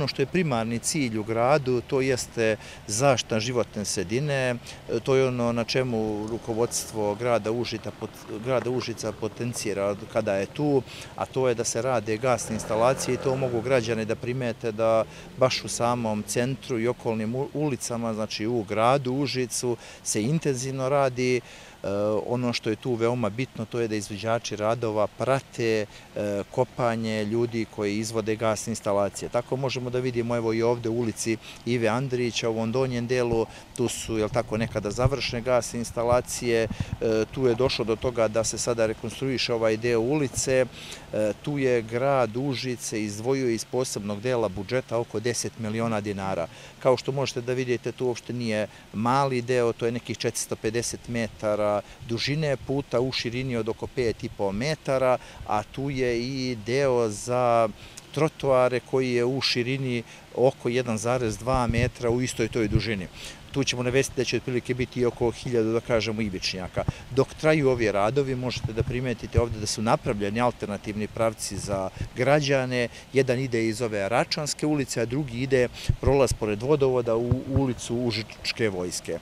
Ono što je primarni cilj u gradu, to jeste zašta životne sredine, e, to je ono na čemu rukovodstvo grada Užica potencijera kada je tu, a to je da se rade gasne instalacije i to mogu građane da primete da baš u samom centru i okolnim ulicama, znači u gradu Užicu, se intenzivno radi. Eh, ono što je tu veoma bitno to je da izvođači radova prate eh, kopanje ljudi koji izvode gasne instalacije. Tako možemo da vidimo evo i ovde u ulici Ive Andrića u ovom donjem delu, tu su jel tako nekada završne gasne instalacije, eh, tu je došlo do toga da se sada rekonstruiše ovaj deo ulice, tu je grad Užice izdvojio iz posebnog dela budžeta oko 10 miliona dinara. Kao što možete da vidite, tu uopšte nije mali deo, to je nekih 450 metara dužine puta u širini od oko 5,5 metara, a tu je i deo za trotoare koji je u širini oko 1,2 metra u istoj toj dužini. Tu ćemo navesti da će otprilike biti oko 1000, da kažemo, ibičnjaka. Dok traju ovi radovi, možete da primetite ovde da su napravljeni alternativni pravci za građane. Jedan ide iz ove Račanske ulice, a drugi ide prolaz pored vodovoda u ulicu Užičke vojske.